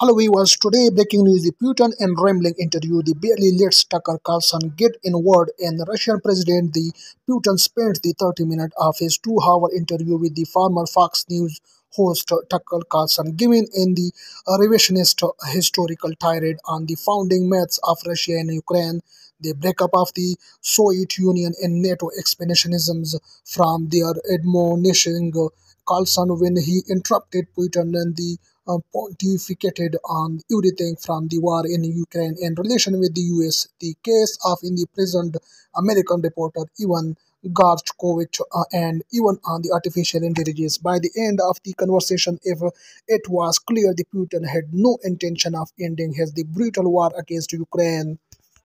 Hello viewers, today breaking news. The Putin and Kremlin interview the barely lets Tucker Carlson get in word and Russian President. The Putin spent the 30 minutes of his two-hour interview with the former Fox News host Tucker Carlson giving in the revisionist historical tirade on the founding myths of Russia and Ukraine, the breakup of the Soviet Union and NATO expansionisms from their admonishing Carlson when he interrupted Putin and the uh, pontificated on everything from the war in Ukraine and relation with the US, the case of in the present American reporter Ivan Gershkovich, uh, and even on the artificial intelligence. By the end of the conversation, if it was clear the Putin had no intention of ending his the brutal war against Ukraine.